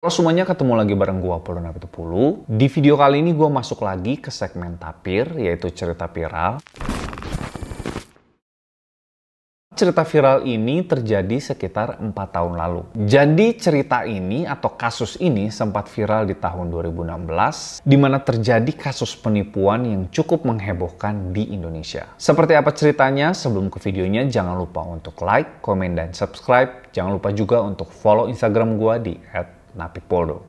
Halo semuanya, ketemu lagi bareng gua Apollo Napitupulu. Di video kali ini gua masuk lagi ke segmen tapir, yaitu cerita viral. Cerita viral ini terjadi sekitar 4 tahun lalu. Jadi cerita ini atau kasus ini sempat viral di tahun 2016, di mana terjadi kasus penipuan yang cukup menghebohkan di Indonesia. Seperti apa ceritanya? Sebelum ke videonya, jangan lupa untuk like, komen, dan subscribe. Jangan lupa juga untuk follow Instagram gua di @napikpoldo.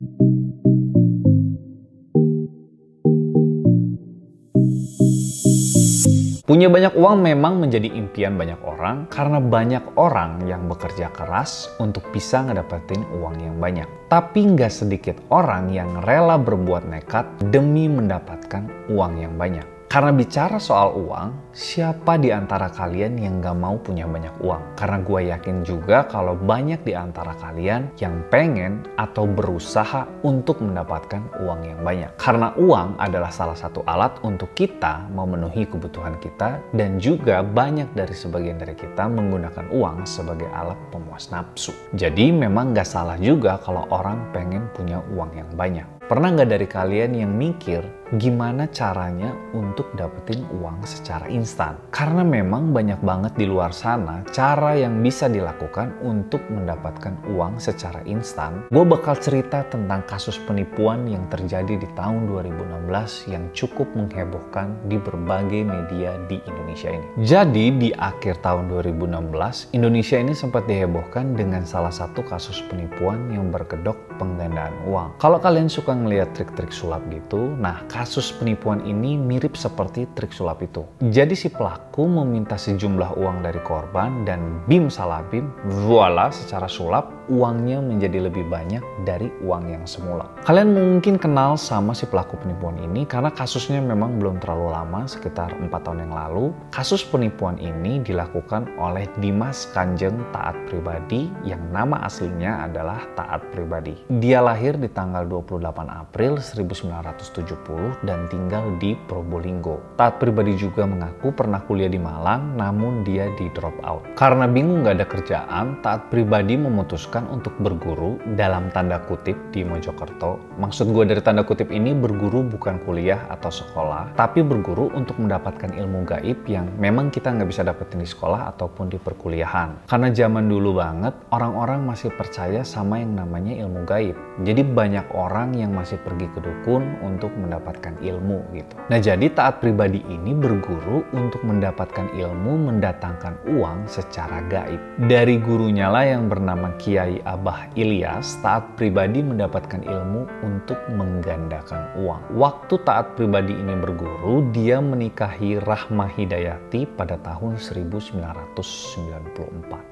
Punya banyak uang memang menjadi impian banyak orang karena banyak orang yang bekerja keras untuk bisa ngedapetin uang yang banyak. Tapi nggak sedikit orang yang rela berbuat nekat demi mendapatkan uang yang banyak. Karena bicara soal uang, siapa di antara kalian yang gak mau punya banyak uang? Karena gue yakin juga kalau banyak di antara kalian yang pengen atau berusaha untuk mendapatkan uang yang banyak. Karena uang adalah salah satu alat untuk kita memenuhi kebutuhan kita dan juga banyak dari sebagian dari kita menggunakan uang sebagai alat pemuas nafsu. Jadi memang gak salah juga kalau orang pengen punya uang yang banyak. Pernah nggak dari kalian yang mikir gimana caranya untuk dapetin uang secara instan? Karena memang banyak banget di luar sana cara yang bisa dilakukan untuk mendapatkan uang secara instan. Gue bakal cerita tentang kasus penipuan yang terjadi di tahun 2016 yang cukup menghebohkan di berbagai media di Indonesia ini. Jadi di akhir tahun 2016, Indonesia ini sempat dihebohkan dengan salah satu kasus penipuan yang berkedok penggandaan uang. Kalau kalian suka ngeliat trik-trik sulap gitu, nah kasus penipuan ini mirip seperti trik sulap itu. Jadi si pelaku meminta sejumlah uang dari korban dan bim salah bim, voila secara sulap uangnya menjadi lebih banyak dari uang yang semula. Kalian mungkin kenal sama si pelaku penipuan ini karena kasusnya memang belum terlalu lama, sekitar 4 tahun yang lalu. Kasus penipuan ini dilakukan oleh Dimas Kanjeng Taat Pribadi yang nama aslinya adalah Taat Pribadi. Dia lahir di tanggal 28 April 1970 dan tinggal di Probolinggo. Taat pribadi juga mengaku pernah kuliah di Malang namun dia di drop out. Karena bingung gak ada kerjaan, Taat pribadi memutuskan untuk berguru dalam tanda kutip di Mojokerto. Maksud gue dari tanda kutip ini berguru bukan kuliah atau sekolah, tapi berguru untuk mendapatkan ilmu gaib yang memang kita nggak bisa dapetin di sekolah ataupun di perkuliahan. Karena zaman dulu banget, orang-orang masih percaya sama yang namanya ilmu gaib. Jadi banyak orang yang masih pergi ke dukun untuk mendapatkan ilmu gitu. Nah jadi taat pribadi ini berguru untuk mendapatkan ilmu mendatangkan uang secara gaib. Dari gurunya lah yang bernama Kiai Abah Ilyas, taat pribadi mendapatkan ilmu untuk menggandakan uang. Waktu taat pribadi ini berguru, dia menikahi Rahma Hidayati pada tahun 1994.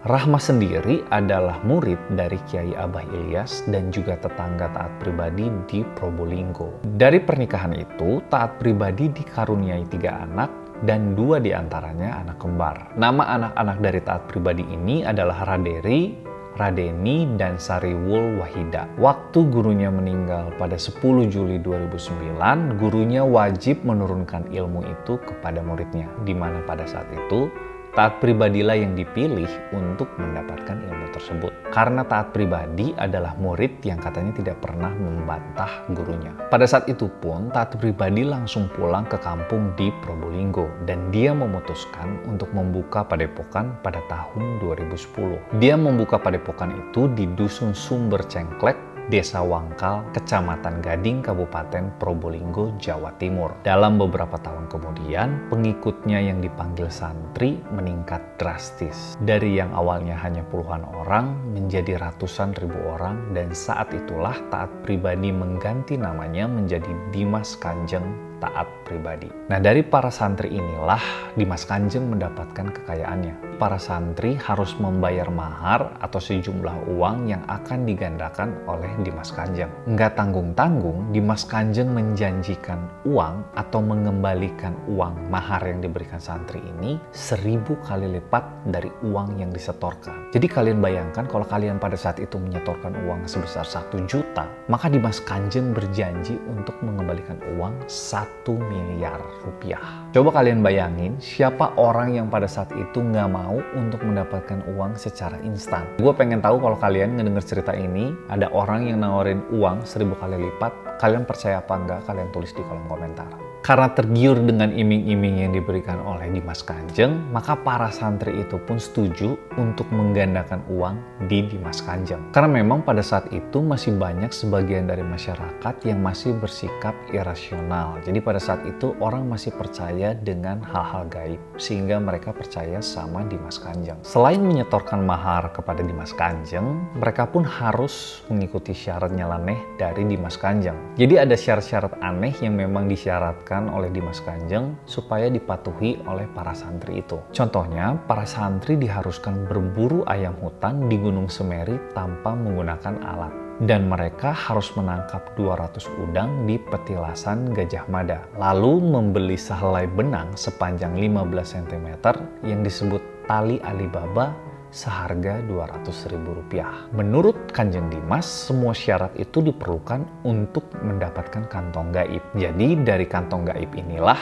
Rahma sendiri adalah murid dari Kiai Abah Ilyas dan juga tetangga taat pribadi di Probolinggo. Dari pernikahan itu, taat pribadi dikaruniai tiga anak dan dua di antaranya anak kembar. Nama anak-anak dari taat pribadi ini adalah Raderi, Radeni, dan Sariwul Wahida. Waktu gurunya meninggal pada 10 Juli 2009, gurunya wajib menurunkan ilmu itu kepada muridnya, di mana pada saat itu taat pribadilah yang dipilih untuk mendapatkan ilmu tersebut. Karena taat pribadi adalah murid yang katanya tidak pernah membantah gurunya. Pada saat itu pun taat pribadi langsung pulang ke kampung di Probolinggo dan dia memutuskan untuk membuka padepokan pada tahun 2010. Dia membuka padepokan itu di Dusun Sumber Cengklek Desa Wangkal, Kecamatan Gading, Kabupaten Probolinggo, Jawa Timur. Dalam beberapa tahun kemudian, pengikutnya yang dipanggil santri meningkat drastis. Dari yang awalnya hanya puluhan orang menjadi ratusan ribu orang dan saat itulah taat pribadi mengganti namanya menjadi Dimas Kanjeng taat pribadi. Nah dari para santri inilah Dimas Kanjeng mendapatkan kekayaannya. Para santri harus membayar mahar atau sejumlah uang yang akan digandakan oleh Dimas Kanjeng. Nggak tanggung-tanggung, Dimas Kanjeng menjanjikan uang atau mengembalikan uang mahar yang diberikan santri ini seribu kali lipat dari uang yang disetorkan. Jadi kalian bayangkan kalau kalian pada saat itu menyetorkan uang sebesar satu juta, maka Dimas Kanjeng berjanji untuk mengembalikan uang satu miliar rupiah. Coba kalian bayangin siapa orang yang pada saat itu nggak mau mau untuk mendapatkan uang secara instan. Gue pengen tahu kalau kalian ngedenger cerita ini, ada orang yang nawarin uang seribu kali lipat, kalian percaya apa enggak? Kalian tulis di kolom komentar. Karena tergiur dengan iming-iming yang diberikan oleh Dimas Kanjeng, maka para santri itu pun setuju untuk menggandakan uang di Dimas Kanjeng. Karena memang pada saat itu masih banyak sebagian dari masyarakat yang masih bersikap irasional. Jadi pada saat itu orang masih percaya dengan hal-hal gaib, sehingga mereka percaya sama Dimas Kanjeng. Selain menyetorkan mahar kepada Dimas Kanjeng, mereka pun harus mengikuti syarat nyeleneh dari Dimas Kanjeng. Jadi ada syarat-syarat aneh yang memang disyaratkan oleh Dimas Kanjeng supaya dipatuhi oleh para santri itu. Contohnya, para santri diharuskan berburu ayam hutan di Gunung Semeri tanpa menggunakan alat dan mereka harus menangkap 200 udang di petilasan Gajah Mada. Lalu membeli sehelai benang sepanjang 15 cm yang disebut tali Alibaba seharga Rp200.000. Menurut Kanjeng Dimas, semua syarat itu diperlukan untuk mendapatkan kantong gaib. Jadi dari kantong gaib inilah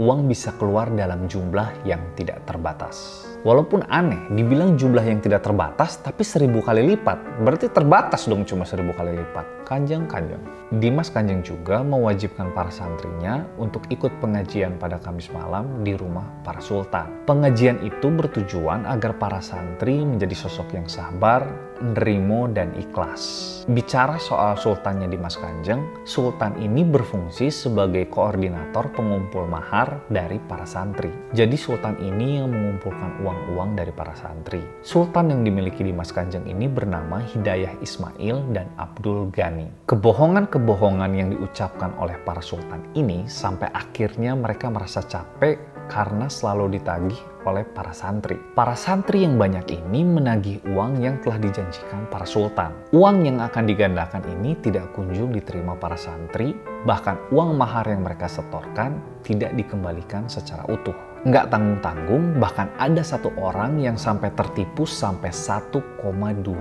uang bisa keluar dalam jumlah yang tidak terbatas. Walaupun aneh, dibilang jumlah yang tidak terbatas, tapi seribu kali lipat. Berarti terbatas dong cuma seribu kali lipat. Kanjeng-kanjeng. Dimas Kanjeng juga mewajibkan para santrinya untuk ikut pengajian pada Kamis malam di rumah para sultan. Pengajian itu bertujuan agar para santri menjadi sosok yang sabar, nerimo, dan ikhlas. Bicara soal sultannya Dimas Kanjeng, sultan ini berfungsi sebagai koordinator pengumpul mahar dari para santri. Jadi sultan ini yang mengumpulkan uang-uang dari para santri. Sultan yang dimiliki Dimas Kanjeng ini bernama Hidayah Ismail dan Abdul Ghani. Kebohongan-kebohongan yang diucapkan oleh para sultan ini sampai akhirnya mereka merasa capek karena selalu ditagih oleh para santri. Para santri yang banyak ini menagih uang yang telah dijanjikan para sultan. Uang yang akan digandakan ini tidak kunjung diterima para santri, bahkan uang mahar yang mereka setorkan tidak dikembalikan secara utuh. Nggak tanggung-tanggung, bahkan ada satu orang yang sampai tertipu sampai 1,2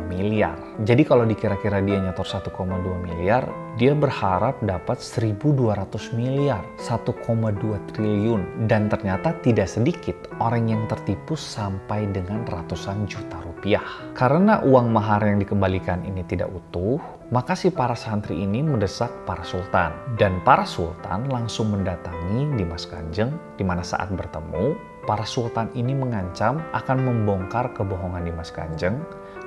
miliar. Jadi kalau dikira-kira dia nyetor 1,2 miliar, dia berharap dapat 1.200 miliar, 1,2 triliun. Dan ternyata tidak sedikit orang yang tertipu sampai dengan ratusan juta rupiah. Karena uang mahar yang dikembalikan ini tidak utuh, maka si para santri ini mendesak para sultan. Dan para sultan langsung mendatangi Dimas Kanjeng, di mana saat bertemu, para sultan ini mengancam akan membongkar kebohongan Dimas Kanjeng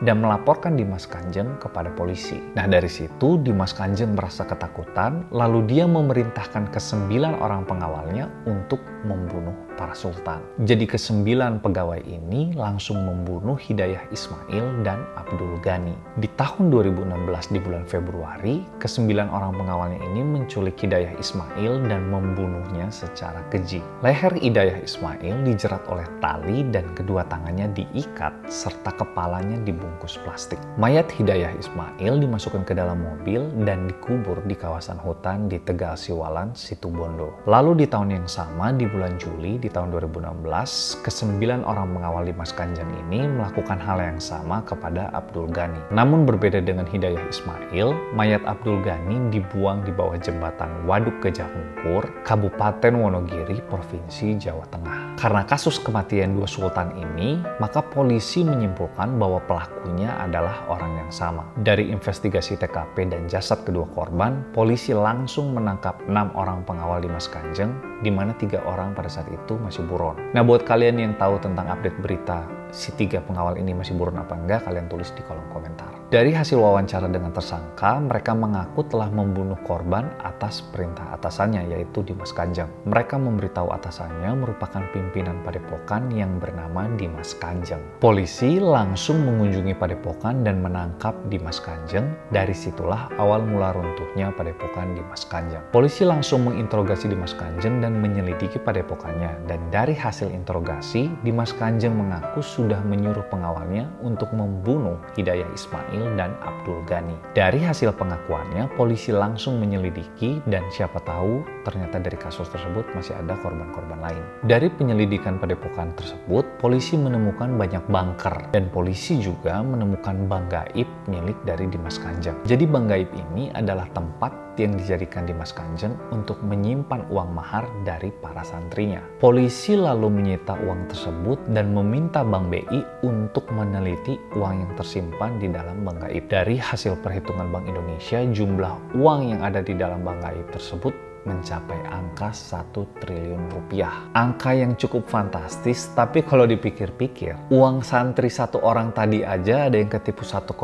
dan melaporkan Dimas Kanjeng kepada polisi. Nah dari situ Dimas Kanjeng merasa ketakutan, lalu dia memerintahkan kesembilan orang pengawalnya untuk membunuh para sultan. Jadi kesembilan pegawai ini langsung membunuh Hidayah Ismail dan Abdul Ghani. Di tahun 2016 di bulan Februari, kesembilan orang pengawalnya ini menculik Hidayah Ismail dan membunuhnya secara keji. Leher Hidayah Ismail dijerat oleh tali dan kedua tangannya diikat serta kepalanya dibungkus plastik. Mayat Hidayah Ismail dimasukkan ke dalam mobil dan dikubur di kawasan hutan di Tegal Siwalan, Situbondo. Lalu di tahun yang sama di bulan Juli di tahun 2016, kesembilan orang mengawal Dimas Kanjeng ini melakukan hal yang sama kepada Abdul Ghani. Namun berbeda dengan Hidayah Ismail, mayat Abdul Ghani dibuang di bawah jembatan Waduk Gajah Mungkur, Kabupaten Wonogiri, Provinsi Jawa Tengah. Karena kasus kematian dua sultan ini, maka polisi menyimpulkan bahwa pelakunya adalah orang yang sama. Dari investigasi TKP dan jasad kedua korban, polisi langsung menangkap enam orang pengawal Dimas Kanjeng, di mana tiga orang pada saat itu masih buron. Nah, buat kalian yang tahu tentang update berita si tiga pengawal ini masih buron apa enggak, kalian tulis di kolom komentar. Dari hasil wawancara dengan tersangka, mereka mengaku telah membunuh korban atas perintah atasannya, yaitu Dimas Kanjeng. Mereka memberitahu atasannya merupakan pimpinan padepokan yang bernama Dimas Kanjeng. Polisi langsung mengunjungi padepokan dan menangkap Dimas Kanjeng. Dari situlah awal mula runtuhnya padepokan Dimas Kanjeng. Polisi langsung menginterogasi Dimas Kanjeng dan menyelidiki padepokannya. Dan dari hasil interogasi, Dimas Kanjeng mengaku sudah menyuruh pengawalnya untuk membunuh Hidayah Ismail dan Abdul Ghani. Dari hasil pengakuannya, polisi langsung menyelidiki dan siapa tahu ternyata dari kasus tersebut masih ada korban-korban lain. Dari penyelidikan padepokan tersebut, polisi menemukan banyak bunker dan polisi juga menemukan bank gaib milik dari Dimas Kanjeng. Jadi bank gaib ini adalah tempat yang dijadikan Dimas Kanjeng untuk menyimpan uang mahar dari para santrinya. Polisi lalu menyita uang tersebut dan meminta Bank BI untuk meneliti uang yang tersimpan di dalam bank gaib. Dari hasil perhitungan Bank Indonesia, jumlah uang yang ada di dalam bank gaib tersebut mencapai angka 1 triliun rupiah. Angka yang cukup fantastis, tapi kalau dipikir-pikir, uang santri satu orang tadi aja ada yang ketipu 1,2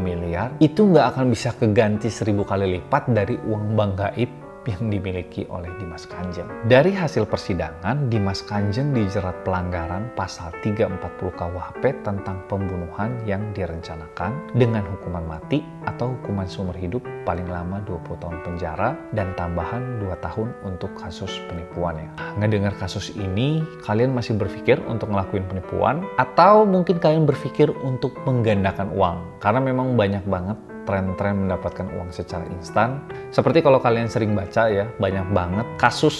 miliar, itu nggak akan bisa keganti seribu kali lipat dari uang bank gaib yang dimiliki oleh Dimas Kanjeng. Dari hasil persidangan, Dimas Kanjeng dijerat pelanggaran pasal 340 KUHP tentang pembunuhan yang direncanakan dengan hukuman mati atau hukuman seumur hidup paling lama 20 tahun penjara dan tambahan 2 tahun untuk kasus penipuannya. Ngedengar kasus ini, kalian masih berpikir untuk ngelakuin penipuan atau mungkin kalian berpikir untuk menggandakan uang karena memang banyak banget tren-tren mendapatkan uang secara instan. Seperti kalau kalian sering baca ya, banyak banget kasus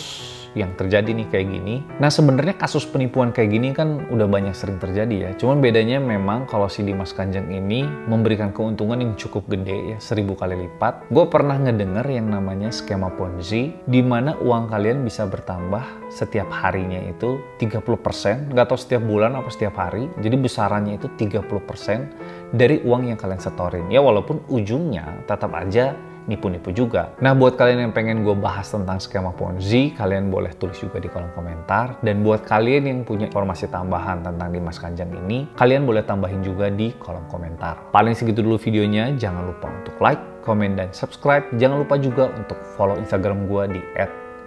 yang terjadi nih kayak gini. Nah sebenarnya kasus penipuan kayak gini kan udah banyak sering terjadi ya. Cuman bedanya memang kalau si Dimas Kanjeng ini memberikan keuntungan yang cukup gede ya, seribu kali lipat. Gue pernah ngedenger yang namanya skema Ponzi, di mana uang kalian bisa bertambah setiap harinya itu 30%, nggak tahu setiap bulan apa setiap hari. Jadi besarannya itu 30% dari uang yang kalian setorin. Ya walaupun ujungnya tetap aja nipu-nipu juga. Nah, buat kalian yang pengen gue bahas tentang skema Ponzi, kalian boleh tulis juga di kolom komentar. Dan buat kalian yang punya informasi tambahan tentang Dimas Kanjeng ini, kalian boleh tambahin juga di kolom komentar. Paling segitu dulu videonya, jangan lupa untuk like, komen, dan subscribe. Jangan lupa juga untuk follow Instagram gue di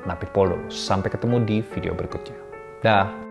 @napitpoldo. Sampai ketemu di video berikutnya. Dah.